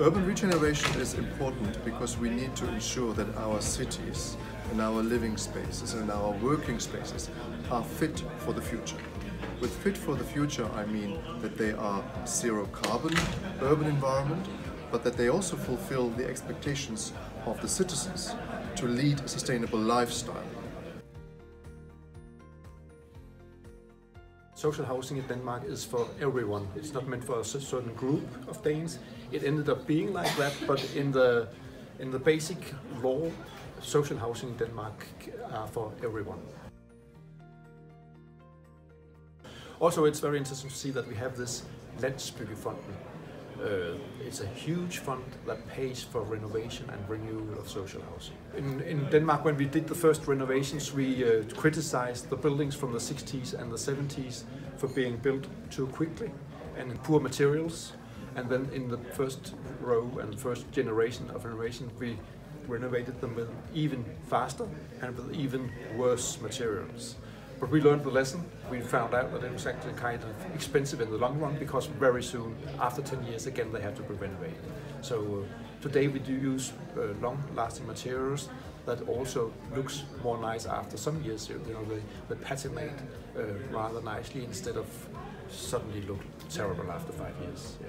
Urban regeneration is important because we need to ensure that our cities and our living spaces and our working spaces are fit for the future. With fit for the future, I mean that they are zero carbon urban environment, but that they also fulfill the expectations of the citizens to lead a sustainable lifestyle. Social housing in Denmark is for everyone. It's not meant for a certain group of Danes. It ended up being like that, but in the in the basic law, social housing in Denmark are for everyone. Also, it's very interesting to see that we have this Landsbyggefonden. Uh, it's a huge fund that pays for renovation and renewal of social housing. In, in Denmark, when we did the first renovations, we uh, criticized the buildings from the 60s and the 70s for being built too quickly and in poor materials. And then in the first row and first generation of renovation, we renovated them with even faster and with even worse materials. But we learned the lesson. We found out that it was actually kind of expensive in the long run because very soon, after 10 years, again they have to be renovated. So uh, today we do use uh, long-lasting materials that also looks more nice after some years. You know, they, they patinate uh, rather nicely instead of suddenly look terrible after five years. Yeah.